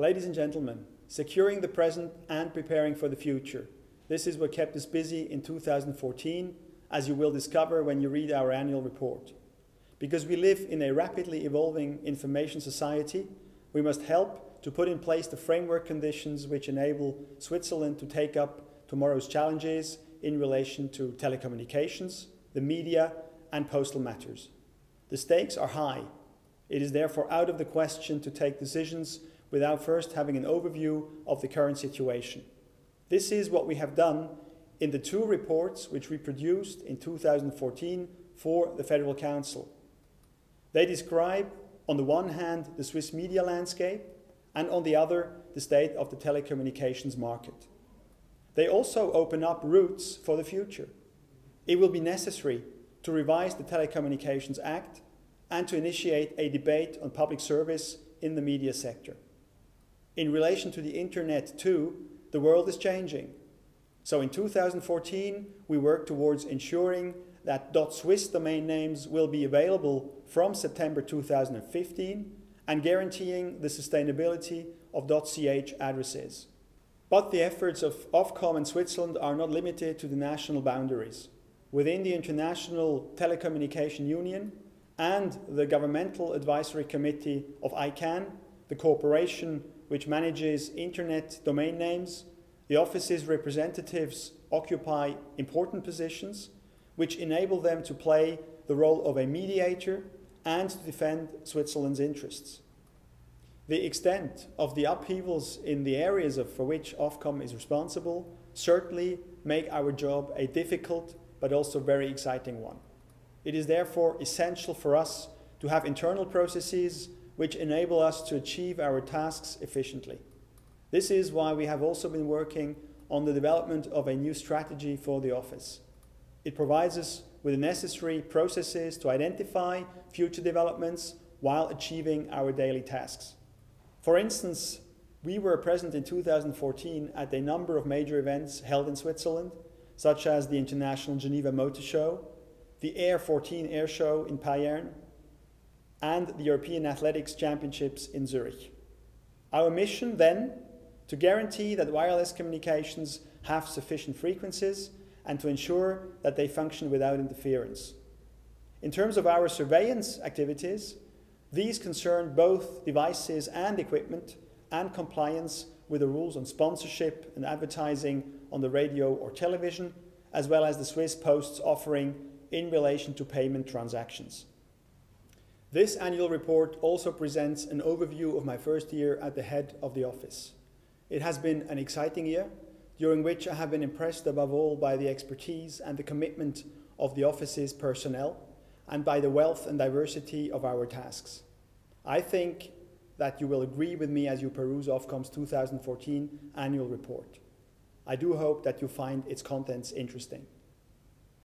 Ladies and gentlemen, securing the present and preparing for the future. This is what kept us busy in 2014, as you will discover when you read our annual report. Because we live in a rapidly evolving information society, we must help to put in place the framework conditions which enable Switzerland to take up tomorrow's challenges in relation to telecommunications, the media, and postal matters. The stakes are high. It is therefore out of the question to take decisions without first having an overview of the current situation. This is what we have done in the two reports which we produced in 2014 for the Federal Council. They describe, on the one hand, the Swiss media landscape, and on the other, the state of the telecommunications market. They also open up routes for the future. It will be necessary to revise the Telecommunications Act and to initiate a debate on public service in the media sector. In relation to the internet, too, the world is changing. So in 2014, we work towards ensuring that .swiss domain names will be available from September 2015 and guaranteeing the sustainability of .ch addresses. But the efforts of Ofcom and Switzerland are not limited to the national boundaries. Within the International Telecommunication Union and the Governmental Advisory Committee of ICANN, the corporation which manages internet domain names. The office's representatives occupy important positions which enable them to play the role of a mediator and to defend Switzerland's interests. The extent of the upheavals in the areas of, for which Ofcom is responsible certainly make our job a difficult but also very exciting one. It is therefore essential for us to have internal processes which enable us to achieve our tasks efficiently. This is why we have also been working on the development of a new strategy for the office. It provides us with the necessary processes to identify future developments while achieving our daily tasks. For instance, we were present in 2014 at a number of major events held in Switzerland, such as the International Geneva Motor Show, the Air 14 Air Show in Payerne, and the European Athletics Championships in Zurich. Our mission then, to guarantee that wireless communications have sufficient frequencies and to ensure that they function without interference. In terms of our surveillance activities, these concern both devices and equipment and compliance with the rules on sponsorship and advertising on the radio or television, as well as the Swiss Post's offering in relation to payment transactions. This annual report also presents an overview of my first year at the head of the office. It has been an exciting year, during which I have been impressed above all by the expertise and the commitment of the office's personnel and by the wealth and diversity of our tasks. I think that you will agree with me as you peruse Ofcom's 2014 annual report. I do hope that you find its contents interesting.